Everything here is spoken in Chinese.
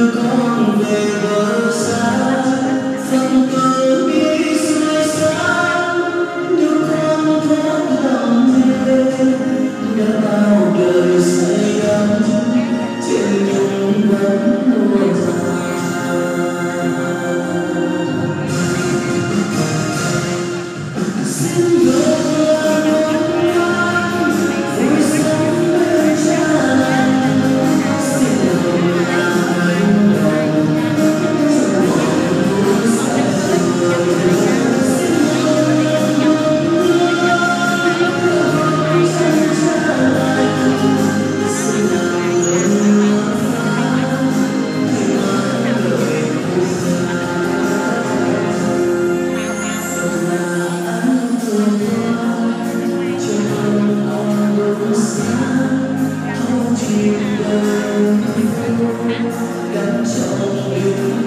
you go 感受服